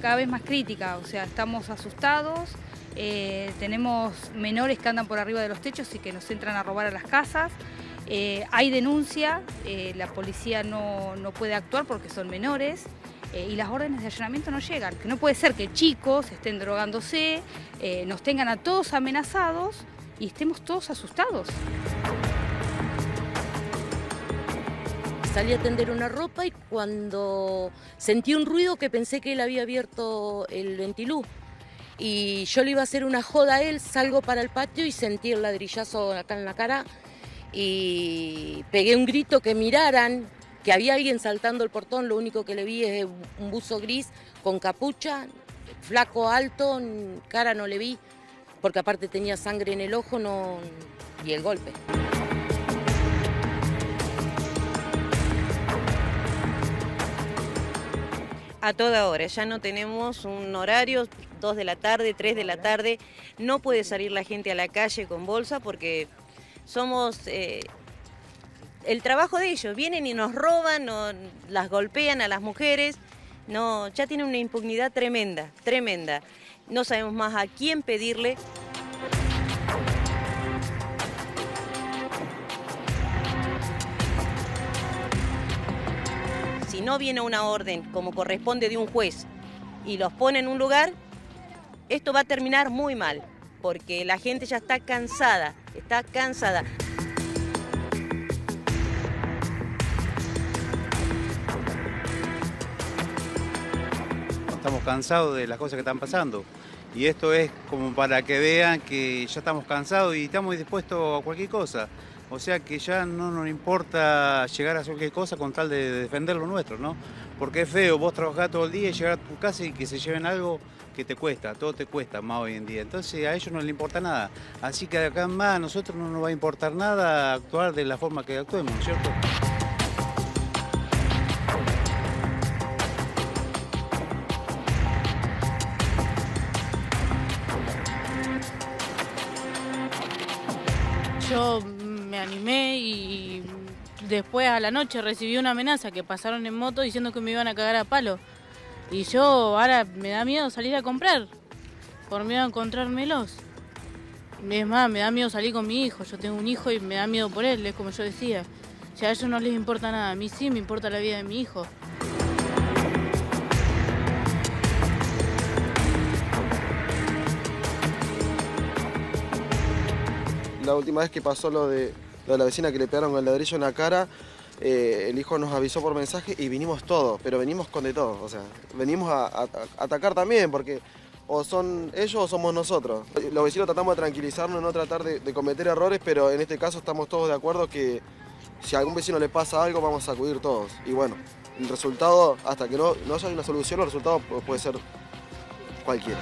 cada vez más crítica, o sea, estamos asustados, eh, tenemos menores que andan por arriba de los techos y que nos entran a robar a las casas. Eh, hay denuncia, eh, la policía no, no, puede actuar porque son menores y las órdenes de allanamiento no llegan. Que no puede ser que chicos estén drogándose, nos tengan a todos amenazados y estemos todos asustados. Salí a tender una ropa y cuando sentí un ruido que pensé que él había abierto el ventilú y yo le iba a hacer una joda a él, salgo para el patio y sentí el ladrillazo acá en la cara y pegué un grito que miraran, que había alguien saltando el portón, lo único que le vi es un buzo gris con capucha, flaco, alto, cara no le vi, porque aparte tenía sangre en el ojo no, y el golpe. A toda hora. Ya no tenemos un horario, 2 de la tarde, 3 de la tarde. No puede salir la gente a la calle con bolsa porque somos eh, el trabajo de ellos. Vienen y nos roban, las golpean a las mujeres. No, ya tiene una impunidad tremenda, tremenda. No sabemos más a quién pedirle. No viene una orden como corresponde de un juez y los pone en un lugar, esto va a terminar muy mal, porque la gente ya está cansada, está cansada. Estamos cansados de las cosas que están pasando. Y esto es como para que vean que ya estamos cansados y estamos dispuestos a cualquier cosa. O sea que ya no nos importa llegar a cualquier cosa con tal de defender lo nuestro, ¿no? Porque es feo vos trabajar todo el día y llegar a tu casa y que se lleven algo que te cuesta, todo te cuesta más hoy en día. Entonces a ellos no les importa nada. Así que acá más a nosotros no nos va a importar nada actuar de la forma que actuemos, ¿cierto? Yo animé y después a la noche recibí una amenaza que pasaron en moto diciendo que me iban a cagar a palo. Y yo ahora me da miedo salir a comprar, por miedo a encontrármelos. Es más, me da miedo salir con mi hijo. Yo tengo un hijo y me da miedo por él, es como yo decía. Si a ellos no les importa nada, a mí sí me importa la vida de mi hijo. La última vez que pasó lo de la vecina que le pegaron el ladrillo en la cara, eh, el hijo nos avisó por mensaje y vinimos todos, pero venimos con de todo, o sea, venimos a, atacar también porque o son ellos o somos nosotros. Los vecinos tratamos de tranquilizarnos, no tratar de, cometer errores, pero en este caso estamos todos de acuerdo que si a algún vecino le pasa algo vamos a acudir todos. Y bueno, el resultado, hasta que no, no haya una solución, el resultado puede ser cualquiera.